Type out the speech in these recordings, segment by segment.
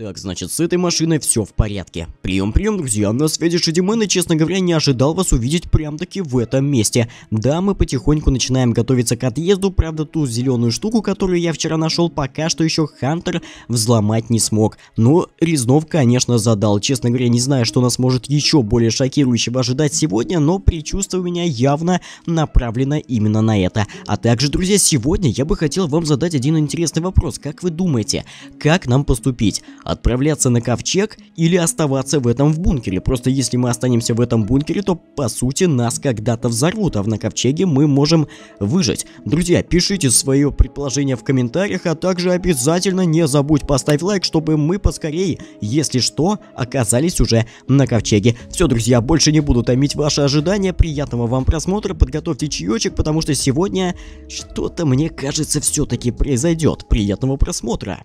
Так, значит, с этой машиной все в порядке. Прием, прием, друзья, на связи Шадимен, и, честно говоря, не ожидал вас увидеть прям-таки в этом месте. Да, мы потихоньку начинаем готовиться к отъезду, правда, ту зеленую штуку, которую я вчера нашел, пока что еще Хантер взломать не смог. Но Резнов, конечно, задал. Честно говоря, не знаю, что нас может еще более шокирующего ожидать сегодня, но предчувствие у меня явно направлено именно на это. А также, друзья, сегодня я бы хотел вам задать один интересный вопрос. Как вы думаете, как нам поступить? Отправляться на ковчег или оставаться в этом в бункере. Просто если мы останемся в этом бункере, то по сути нас когда-то взорвут, а в на ковчеге мы можем выжить. Друзья, пишите свое предположение в комментариях, а также обязательно не забудь поставить лайк, чтобы мы поскорее, если что, оказались уже на ковчеге. Все, друзья, больше не буду томить ваши ожидания, приятного вам просмотра, подготовьте чаечек, потому что сегодня что-то, мне кажется, все-таки произойдет. Приятного просмотра!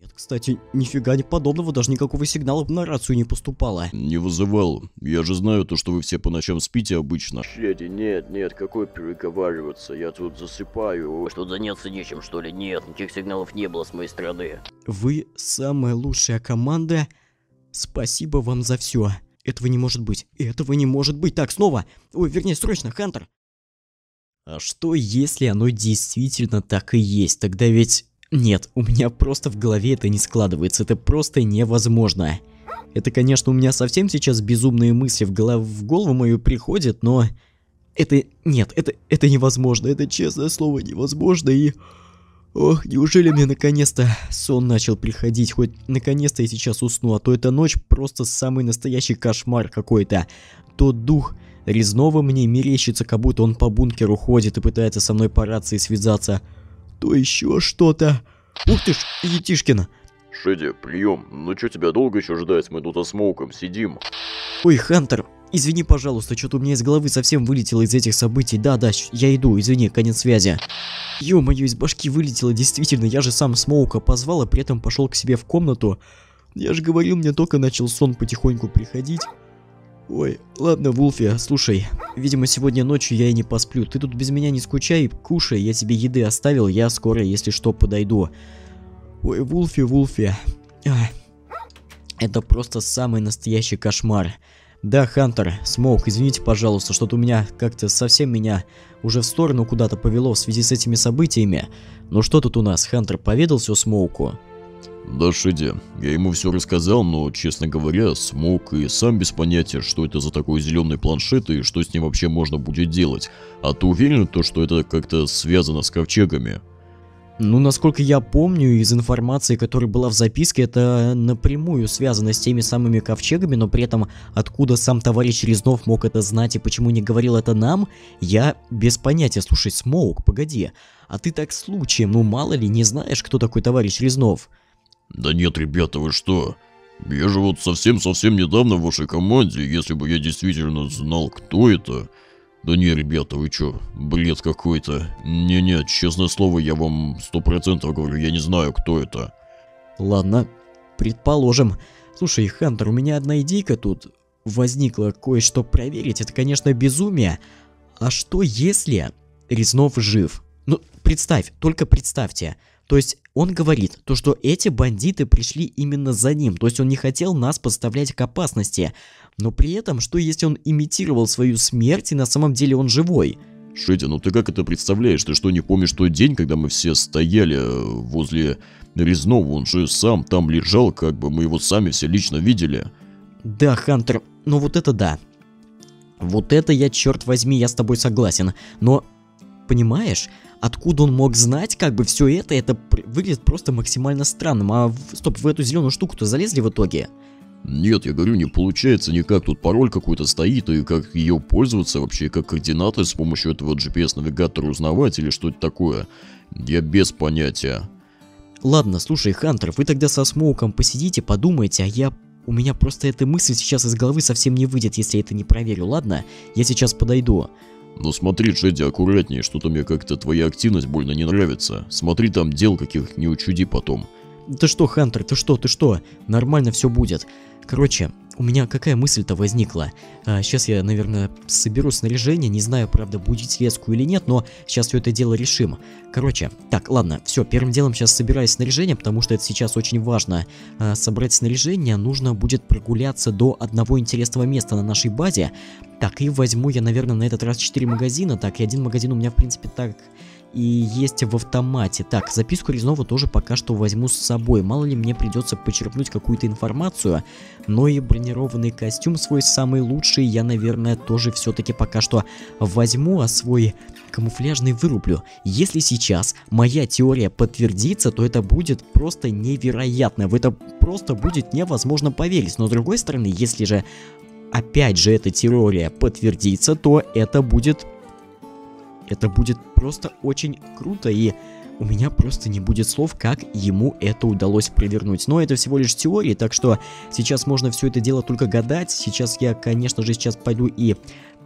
Нет, кстати, нифига не подобного, даже никакого сигнала на рацию не поступало. Не вызывал. Я же знаю то, что вы все по ночам спите обычно. Шеди, нет, нет, какой переговариваться, я тут засыпаю. Что заняться нечем, что ли? Нет, никаких сигналов не было с моей стороны. Вы самая лучшая команда. Спасибо вам за все. Этого не может быть. Этого не может быть. Так, снова. Ой, вернее, срочно, Хантер. А что, если оно действительно так и есть? Тогда ведь нет, у меня просто в голове это не складывается, это просто невозможно. Это, конечно, у меня совсем сейчас безумные мысли в, голов... в голову мою приходят, но... Это... Нет, это... это невозможно, это честное слово невозможно, и... Ох, неужели мне наконец-то сон начал приходить, хоть наконец-то я сейчас усну, а то эта ночь просто самый настоящий кошмар какой-то. Тот дух резного мне мерещится, как будто он по бункеру ходит и пытается со мной по рации связаться то еще что-то. Ух ты ж, Етишкин. Шеди, прием. Ну что тебя долго еще ждать? Мы тут осмоуком сидим. Ой, Хантер, извини, пожалуйста, что-то у меня из головы совсем вылетело из этих событий. Да-да, я иду, извини, конец связи. Ё-моё, из башки вылетело, действительно, я же сам Смоука позвал, а при этом пошел к себе в комнату. Я же говорил, мне только начал сон потихоньку приходить. Ой, ладно, Вулфи, слушай, видимо сегодня ночью я и не посплю. Ты тут без меня не скучай, кушай, я тебе еды оставил, я скоро, если что, подойду. Ой, Вулфи, Вулфи. Ах. Это просто самый настоящий кошмар. Да, Хантер, Смоук, извините, пожалуйста, что-то у меня как-то совсем меня уже в сторону куда-то повело в связи с этими событиями. Ну что тут у нас, Хантер поведал все Смоуку? Да, Шиди, я ему все рассказал, но, честно говоря, смог и сам без понятия, что это за такой зеленый планшет и что с ним вообще можно будет делать. А ты уверен, то, что это как-то связано с ковчегами? Ну, насколько я помню из информации, которая была в записке, это напрямую связано с теми самыми ковчегами, но при этом откуда сам товарищ Резнов мог это знать и почему не говорил это нам, я без понятия. Слушай, Смоук, погоди, а ты так случаем, ну мало ли, не знаешь, кто такой товарищ Резнов? Да нет, ребята, вы что? Я же вот совсем-совсем недавно в вашей команде, если бы я действительно знал, кто это... Да не, ребята, вы чё, бред какой-то. Не-не, честное слово, я вам сто процентов говорю, я не знаю, кто это. Ладно, предположим. Слушай, Хантер, у меня одна идейка тут возникла кое-что проверить. Это, конечно, безумие. А что если Резнов жив? Ну, представь, только представьте. То есть он говорит, то что эти бандиты пришли именно за ним, то есть он не хотел нас подставлять к опасности. Но при этом, что если он имитировал свою смерть и на самом деле он живой? Шитя, ну ты как это представляешь? Ты что, не помнишь тот день, когда мы все стояли э, возле Резнова? Он же сам там лежал, как бы мы его сами все лично видели. Да, Хантер, ну вот это да. Вот это я, черт возьми, я с тобой согласен. Но, понимаешь, откуда он мог знать, как бы все это, это выглядит просто максимально странным. А, в, стоп, в эту зеленую штуку-то залезли в итоге? Нет, я говорю, не получается никак. Тут пароль какой-то стоит, и как ее пользоваться вообще, как координаты с помощью этого GPS-навигатора узнавать или что-то такое. Я без понятия. Ладно, слушай, Хантер, вы тогда со Смоуком посидите, подумайте, а я... У меня просто эта мысль сейчас из головы совсем не выйдет, если я это не проверю, ладно? Я сейчас подойду. Ну смотри, Джеди, аккуратнее, что-то мне как-то твоя активность больно не нравится. Смотри там дел каких не учуди потом. Ты что, Хантер, ты что, ты что? Нормально все будет. Короче, у меня какая мысль-то возникла? А, сейчас я, наверное, соберу снаряжение, не знаю, правда, будет леску или нет, но сейчас все это дело решим. Короче, так, ладно, все, первым делом сейчас собираю снаряжение, потому что это сейчас очень важно. А, собрать снаряжение нужно будет прогуляться до одного интересного места на нашей базе. Так, и возьму я, наверное, на этот раз 4 магазина, так, и один магазин у меня, в принципе, так и есть в автомате. Так, записку резного тоже пока что возьму с собой. Мало ли мне придется почерпнуть какую-то информацию, но и бронированный костюм свой самый лучший я, наверное, тоже все-таки пока что возьму, а свой камуфляжный вырублю. Если сейчас моя теория подтвердится, то это будет просто невероятно. В это просто будет невозможно поверить. Но с другой стороны, если же опять же эта теория подтвердится, то это будет это будет просто очень круто, и у меня просто не будет слов, как ему это удалось провернуть. Но это всего лишь теория, так что сейчас можно все это дело только гадать. Сейчас я, конечно же, сейчас пойду и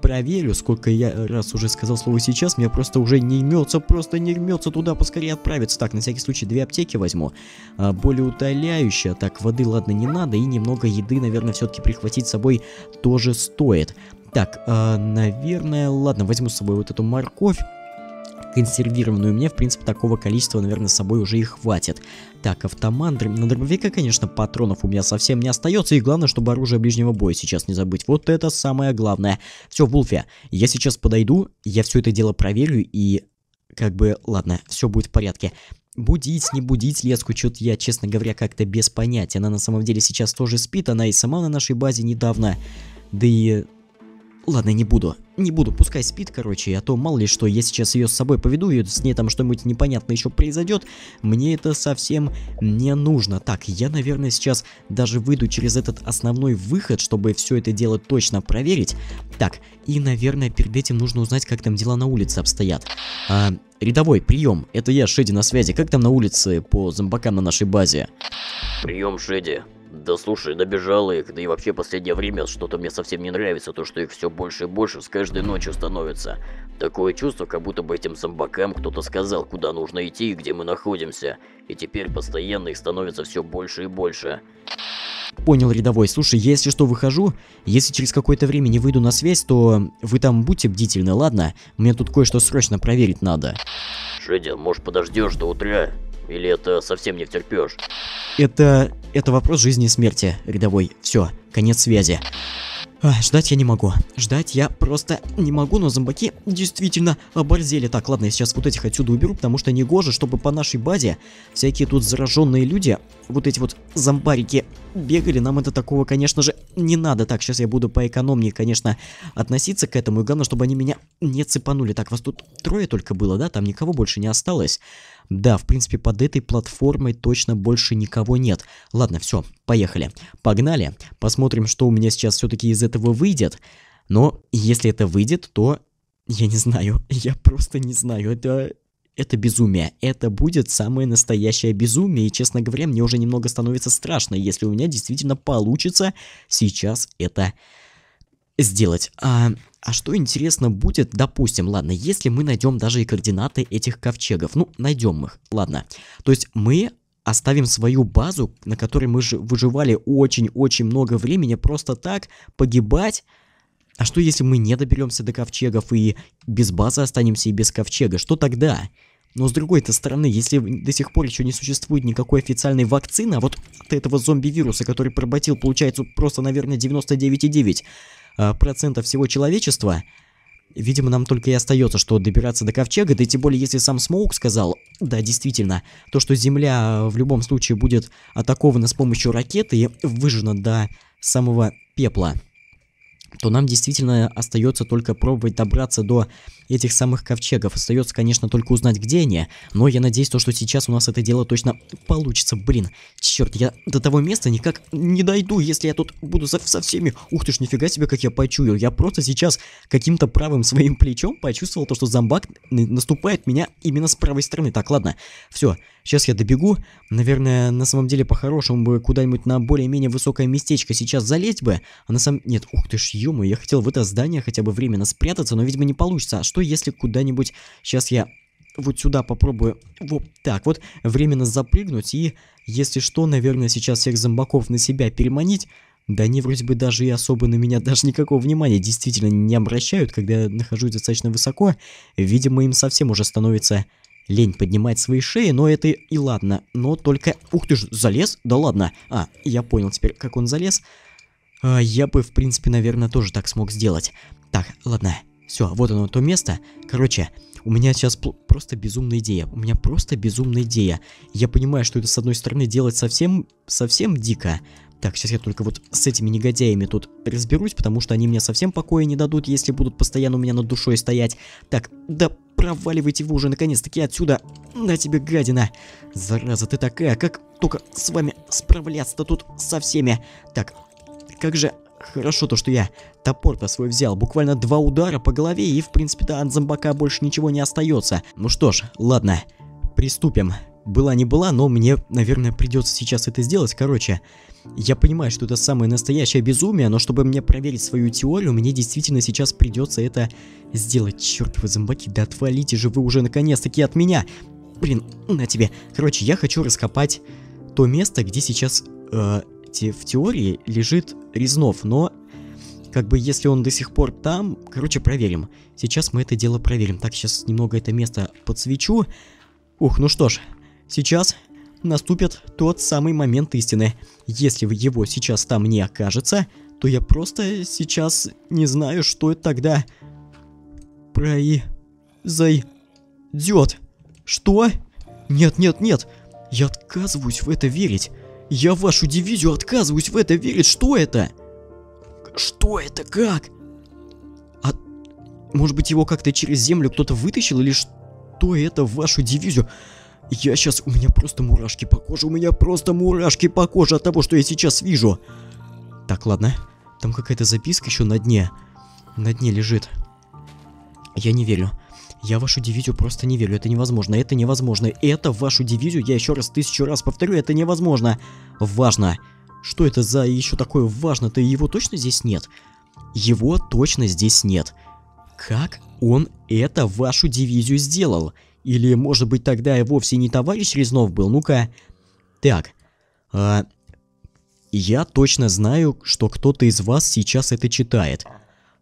проверю, сколько я раз уже сказал слово сейчас, мне просто уже не имется, просто не имется туда поскорее отправиться. Так, на всякий случай две аптеки возьму, а, более утоляющая, так, воды, ладно, не надо, и немного еды, наверное, все-таки прихватить с собой тоже стоит. Так, э, наверное, ладно, возьму с собой вот эту морковь консервированную. Мне, в принципе, такого количества, наверное, с собой уже и хватит. Так, автомат. На дробовика, конечно, патронов у меня совсем не остается. И главное, чтобы оружие ближнего боя сейчас не забыть. Вот это самое главное. Все, Вулфи, я сейчас подойду, я все это дело проверю и... Как бы, ладно, все будет в порядке. Будить, не будить леску, что-то я, честно говоря, как-то без понятия. Она на самом деле сейчас тоже спит, она и сама на нашей базе недавно. Да и Ладно, не буду. Не буду, пускай спит, короче, а то мало ли что, я сейчас ее с собой поведу, и с ней там что-нибудь непонятное еще произойдет, мне это совсем не нужно. Так, я, наверное, сейчас даже выйду через этот основной выход, чтобы все это дело точно проверить. Так, и, наверное, перед этим нужно узнать, как там дела на улице обстоят. А, рядовой, прием, это я, Шеди, на связи. Как там на улице по зомбакам на нашей базе? Прием, Шеди. Да слушай, набежало их, да и вообще последнее время что-то мне совсем не нравится, то что их все больше и больше с каждой ночью становится. Такое чувство, как будто бы этим зомбакам кто-то сказал, куда нужно идти и где мы находимся. И теперь постоянно их становится все больше и больше. Понял, рядовой. Слушай, если что, выхожу. Если через какое-то время не выйду на связь, то вы там будьте бдительны, ладно? Мне тут кое-что срочно проверить надо. Шедя, может подождешь до утра? Или это совсем не втерпешь? Это... это вопрос жизни и смерти, рядовой. Все, конец связи. А, ждать я не могу. Ждать я просто не могу, но зомбаки действительно оборзели. Так, ладно, я сейчас вот этих отсюда уберу, потому что не гоже, чтобы по нашей базе всякие тут зараженные люди, вот эти вот зомбарики бегали. Нам это такого, конечно же, не надо. Так, сейчас я буду поэкономнее, конечно, относиться к этому. И главное, чтобы они меня не цепанули. Так, вас тут трое только было, да? Там никого больше не осталось. Да, в принципе, под этой платформой точно больше никого нет. Ладно, все, поехали. Погнали. Посмотрим, что у меня сейчас все-таки из этого выйдет. Но если это выйдет, то... Я не знаю. Я просто не знаю. Это... Это безумие. Это будет самое настоящее безумие. И, честно говоря, мне уже немного становится страшно, если у меня действительно получится сейчас это сделать. А, а что интересно будет, допустим, ладно, если мы найдем даже и координаты этих ковчегов, ну, найдем их, ладно. То есть мы оставим свою базу, на которой мы же выживали очень-очень много времени, просто так погибать. А что если мы не доберемся до ковчегов и без базы останемся и без ковчега? Что тогда? Но с другой-то стороны, если до сих пор еще не существует никакой официальной вакцины, а вот от этого зомби-вируса, который поработил, получается, просто, наверное, 99,9 Э, процентов всего человечества, видимо, нам только и остается, что добираться до ковчега, да и тем более, если сам Смоук сказал, да, действительно, то, что Земля в любом случае будет атакована с помощью ракеты и выжжена до самого пепла то нам действительно остается только пробовать добраться до этих самых ковчегов. Остается, конечно, только узнать, где они, но я надеюсь, то, что сейчас у нас это дело точно получится. Блин, черт, я до того места никак не дойду, если я тут буду со, со всеми... Ух ты ж, нифига себе, как я почуял. Я просто сейчас каким-то правым своим плечом почувствовал то, что зомбак наступает меня именно с правой стороны. Так, ладно, все, сейчас я добегу. Наверное, на самом деле, по-хорошему бы куда-нибудь на более-менее высокое местечко сейчас залезть бы, а на самом... Нет, ух ты ж, ё я хотел в это здание хотя бы временно спрятаться, но, видимо, не получится. А что если куда-нибудь... Сейчас я вот сюда попробую вот так вот временно запрыгнуть и, если что, наверное, сейчас всех зомбаков на себя переманить. Да они вроде бы даже и особо на меня даже никакого внимания действительно не обращают, когда я нахожусь достаточно высоко. Видимо, им совсем уже становится лень поднимать свои шеи, но это и ладно. Но только... Ух ты ж, залез? Да ладно. А, я понял теперь, как он залез. А, я бы, в принципе, наверное, тоже так смог сделать. Так, ладно. Все, вот оно, то место. Короче, у меня сейчас просто безумная идея. У меня просто безумная идея. Я понимаю, что это, с одной стороны, делать совсем, совсем дико. Так, сейчас я только вот с этими негодяями тут разберусь, потому что они мне совсем покоя не дадут, если будут постоянно у меня над душой стоять. Так, да проваливайте вы уже наконец-таки отсюда. На тебе, гадина. Зараза ты такая, как только с вами справляться-то тут со всеми. Так, как же хорошо то, что я топор-то свой взял. Буквально два удара по голове, и в принципе-то от зомбака больше ничего не остается. Ну что ж, ладно, приступим. Была не была, но мне, наверное, придется сейчас это сделать. Короче, я понимаю, что это самое настоящее безумие, но чтобы мне проверить свою теорию, мне действительно сейчас придется это сделать. Чертовы зомбаки, да отвалите же вы уже наконец-таки от меня. Блин, на тебе. Короче, я хочу раскопать то место, где сейчас э, те, в теории лежит Резнов, но как бы если он до сих пор там, короче, проверим. Сейчас мы это дело проверим. Так, сейчас немного это место подсвечу. Ух, ну что ж, сейчас наступит тот самый момент истины. Если его сейчас там не окажется, то я просто сейчас не знаю, что это тогда произойдет. Что? Нет, нет, нет. Я отказываюсь в это верить. Я вашу дивизию отказываюсь в это верить. Что это? Что это? Как? А может быть его как-то через землю кто-то вытащил или что это в вашу дивизию? Я сейчас... У меня просто мурашки по коже. У меня просто мурашки по коже от того, что я сейчас вижу. Так, ладно. Там какая-то записка еще на дне. На дне лежит. Я не верю. Я вашу дивизию просто не верю. Это невозможно. Это невозможно. Это вашу дивизию, я еще раз тысячу раз повторю, это невозможно. Важно. Что это за еще такое важно-то? Его точно здесь нет? Его точно здесь нет. Как он это вашу дивизию сделал? Или, может быть, тогда и вовсе не товарищ Резнов был? Ну-ка. Так. А, я точно знаю, что кто-то из вас сейчас это читает.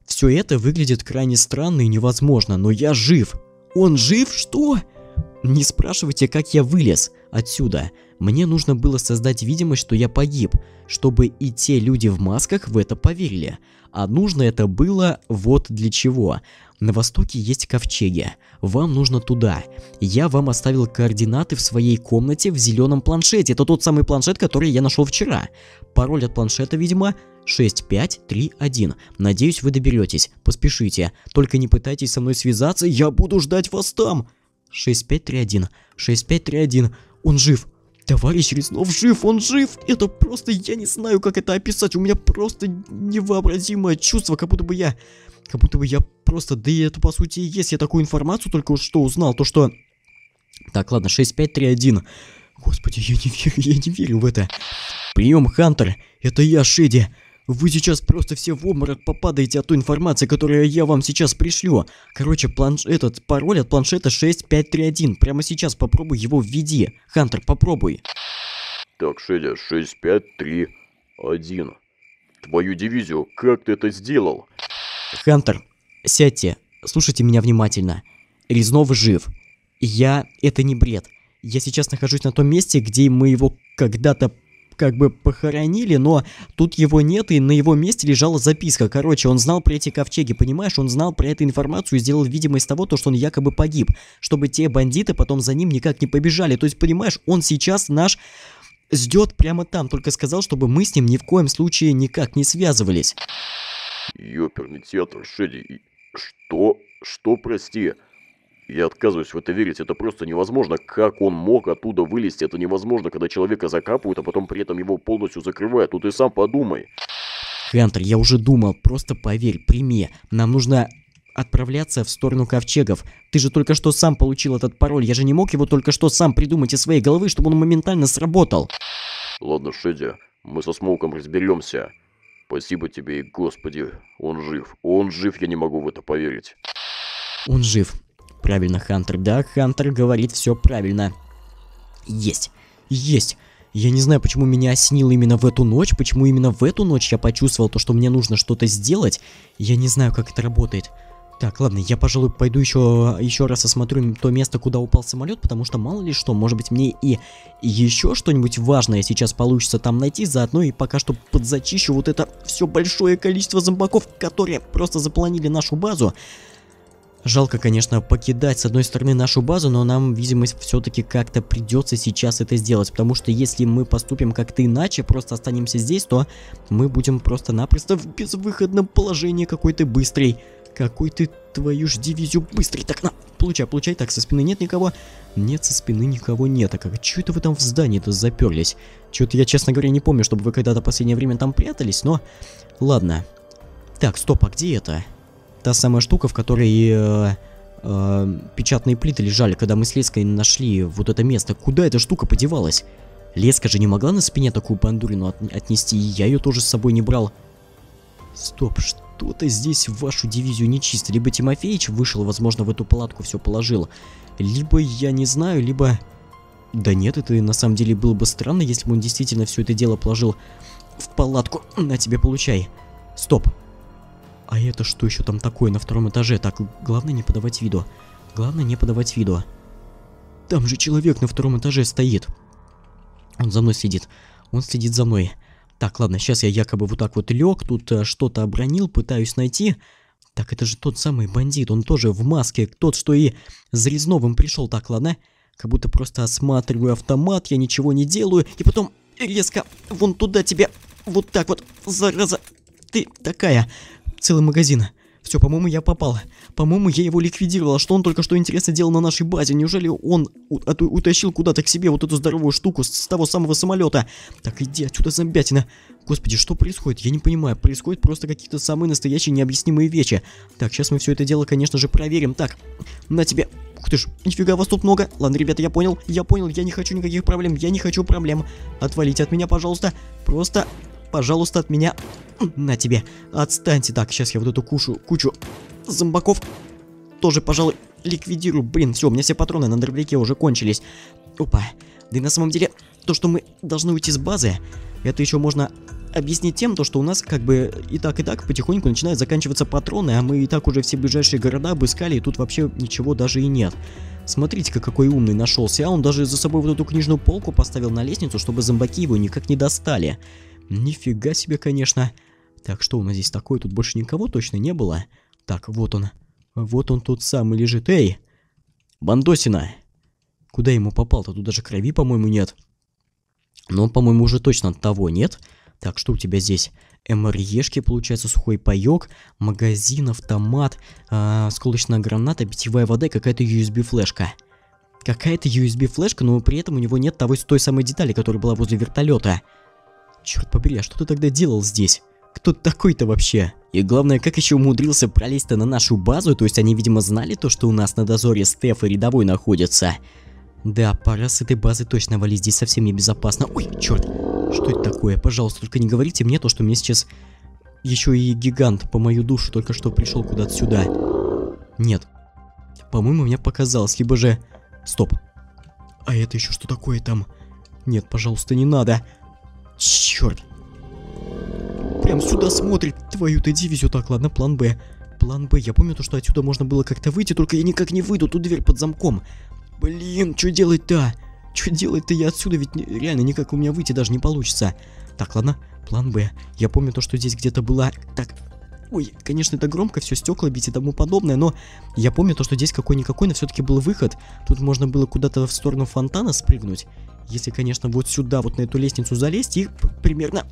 Все это выглядит крайне странно и невозможно, но я жив. Он жив? Что? Не спрашивайте, как я вылез отсюда. Мне нужно было создать видимость, что я погиб, чтобы и те люди в масках в это поверили. А нужно это было вот для чего. На востоке есть ковчеги. Вам нужно туда. Я вам оставил координаты в своей комнате в зеленом планшете. Это тот самый планшет, который я нашел вчера. Пароль от планшета, видимо, 6531. Надеюсь, вы доберетесь. Поспешите. Только не пытайтесь со мной связаться, я буду ждать вас там. 6531. 6531. Он жив. Товарищ Резнов жив, он жив! Это просто, я не знаю, как это описать. У меня просто невообразимое чувство, как будто бы я... Как будто бы я просто... Да и это, по сути, и есть. Я такую информацию только что узнал. То, что... Так, ладно, 6531. Господи, я не верю, я не верю в это. Прием, Хантер. Это я, Шеди. Вы сейчас просто все в обморок попадаете от той информации, которую я вам сейчас пришлю. Короче, планш... этот пароль от планшета 6531. Прямо сейчас попробуй его введи. Хантер, попробуй. Так, Шедя, 6531. Твою дивизию, как ты это сделал? Хантер, сядьте, слушайте меня внимательно. Резнов жив. Я... это не бред. Я сейчас нахожусь на том месте, где мы его когда-то как бы похоронили, но тут его нет, и на его месте лежала записка. Короче, он знал про эти ковчеги, понимаешь? Он знал про эту информацию и сделал видимость того, то, что он якобы погиб. Чтобы те бандиты потом за ним никак не побежали. То есть, понимаешь, он сейчас наш ждет прямо там, только сказал, чтобы мы с ним ни в коем случае никак не связывались. Ёперный театр, Шеди, что? Что, прости? Я отказываюсь в это верить, это просто невозможно. Как он мог оттуда вылезти? Это невозможно, когда человека закапывают, а потом при этом его полностью закрывают. Тут и сам подумай. Хантер, я уже думал, просто поверь, прими. Нам нужно отправляться в сторону ковчегов. Ты же только что сам получил этот пароль, я же не мог его только что сам придумать из своей головы, чтобы он моментально сработал. Ладно, Шеди, мы со Смоуком разберемся. Спасибо тебе и господи, он жив. Он жив, я не могу в это поверить. Он жив. Правильно, Хантер. Да, Хантер говорит все правильно. Есть. Есть. Я не знаю, почему меня осенило именно в эту ночь, почему именно в эту ночь я почувствовал то, что мне нужно что-то сделать. Я не знаю, как это работает. Так, ладно, я, пожалуй, пойду еще, еще раз осмотрю то место, куда упал самолет, потому что мало ли что, может быть мне и, еще что-нибудь важное сейчас получится там найти, заодно и пока что подзачищу вот это все большое количество зомбаков, которые просто заполонили нашу базу. Жалко, конечно, покидать с одной стороны нашу базу, но нам, видимо, все-таки как-то придется сейчас это сделать, потому что если мы поступим как-то иначе, просто останемся здесь, то мы будем просто-напросто в безвыходном положении какой то быстрый. Какой ты, твою ж дивизию, быстрый. Так, на, получай, получай. Так, со спины нет никого? Нет, со спины никого нет. А как, что это вы там в здании-то заперлись? Что-то я, честно говоря, не помню, чтобы вы когда-то последнее время там прятались, но... Ладно. Так, стоп, а где это? Та самая штука, в которой э, э, печатные плиты лежали, когда мы с Леской нашли вот это место. Куда эта штука подевалась? Леска же не могла на спине такую бандурину от отнести, и я ее тоже с собой не брал. Стоп, что-то здесь вашу дивизию нечисто. Либо Тимофеич вышел, возможно, в эту палатку все положил, либо я не знаю, либо... Да нет, это на самом деле было бы странно, если бы он действительно все это дело положил в палатку. На тебе получай. Стоп. А это что еще там такое на втором этаже? Так, главное не подавать виду. Главное не подавать виду. Там же человек на втором этаже стоит. Он за мной следит. Он следит за мной. Так, ладно, сейчас я якобы вот так вот лег, тут э, что-то обронил, пытаюсь найти. Так, это же тот самый бандит, он тоже в маске, тот, что и с Резновым пришел. Так, ладно, как будто просто осматриваю автомат, я ничего не делаю, и потом резко вон туда тебе, вот так вот, зараза, ты такая, Целый магазин. Все, по-моему, я попал. По-моему, я его ликвидировал. А что он только что интересно делал на нашей базе? Неужели он утащил куда-то к себе вот эту здоровую штуку с, с того самого самолета? Так, иди отсюда, зомбятина. Господи, что происходит? Я не понимаю. Происходят просто какие-то самые настоящие необъяснимые вещи. Так, сейчас мы все это дело, конечно же, проверим. Так, на тебе. Ух ты ж, нифига вас тут много. Ладно, ребята, я понял. Я понял, я не хочу никаких проблем. Я не хочу проблем. Отвалите от меня, пожалуйста. Просто пожалуйста, от меня. На тебе. Отстаньте. Так, сейчас я вот эту кушу, кучу зомбаков тоже, пожалуй, ликвидирую. Блин, все, у меня все патроны на дробляке уже кончились. Опа. Да и на самом деле, то, что мы должны уйти с базы, это еще можно объяснить тем, то, что у нас как бы и так, и так потихоньку начинают заканчиваться патроны, а мы и так уже все ближайшие города обыскали, и тут вообще ничего даже и нет. Смотрите-ка, какой умный нашелся, а он даже за собой вот эту книжную полку поставил на лестницу, чтобы зомбаки его никак не достали. Нифига себе, конечно. Так, что у нас здесь такое? Тут больше никого точно не было. Так, вот он. Вот он тот самый лежит. Эй! Бандосина! Куда ему попал-то? Тут даже крови, по-моему, нет. Но, по-моему, уже точно от того нет. Так, что у тебя здесь? МРЕшки, получается, сухой паёк, магазин, автомат, э, сколочная граната, питьевая вода и какая-то USB-флешка. Какая-то USB-флешка, но при этом у него нет того, той самой детали, которая была возле вертолета. Черт побери, а что ты тогда делал здесь? Кто такой-то вообще? И главное, как еще умудрился пролезть-то на нашу базу, то есть они, видимо, знали то, что у нас на дозоре Стеф и рядовой находится. Да, пора с этой базы точно валить, здесь совсем небезопасно. Ой, черт, что это такое? Пожалуйста, только не говорите мне то, что мне сейчас еще и гигант по мою душу только что пришел куда-то сюда. Нет, по-моему, мне показалось, либо же... Стоп. А это еще что такое там? Нет, пожалуйста, не надо. Черт. Прям сюда смотрит твою-то дивизию. Так, ладно, план Б. План Б. Я помню то, что отсюда можно было как-то выйти, только я никак не выйду. Тут дверь под замком. Блин, что делать-то? Что делать-то я отсюда? Ведь реально никак у меня выйти даже не получится. Так, ладно, план Б. Я помню то, что здесь где-то была... Так, Ой, конечно, это громко, все стекла бить и тому подобное, но я помню то, что здесь какой-никакой, но все-таки был выход. Тут можно было куда-то в сторону фонтана спрыгнуть. Если, конечно, вот сюда, вот на эту лестницу залезть и примерно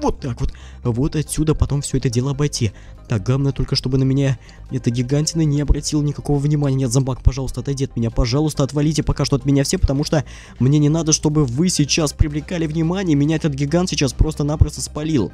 вот так вот, вот отсюда потом все это дело обойти. Так, главное только, чтобы на меня эта гигантина не обратила никакого внимания. Нет, зомбак, пожалуйста, отойди от меня, пожалуйста, отвалите пока что от меня все, потому что мне не надо, чтобы вы сейчас привлекали внимание, меня этот гигант сейчас просто-напросто спалил.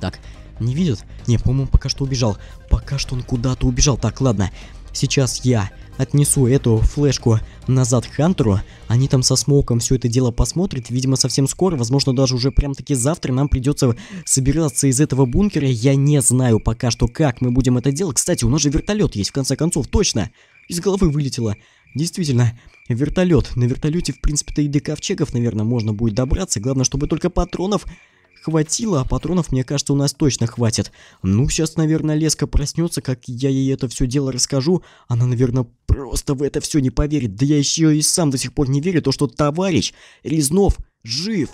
Так, не видят? Не, по-моему, пока что убежал. Пока что он куда-то убежал. Так, ладно. Сейчас я отнесу эту флешку назад Хантеру, они там со Смоком все это дело посмотрят, видимо, совсем скоро, возможно, даже уже прям таки завтра нам придется собираться из этого бункера, я не знаю пока что, как мы будем это делать. Кстати, у нас же вертолет есть, в конце концов, точно! Из головы вылетело. Действительно, вертолет. На вертолете, в принципе-то и до ковчегов, наверное, можно будет добраться. Главное, чтобы только патронов хватило, а патронов, мне кажется, у нас точно хватит. Ну, сейчас, наверное, Леска проснется, как я ей это все дело расскажу. Она, наверное, просто в это все не поверит. Да я еще и сам до сих пор не верю, то, что товарищ Резнов жив.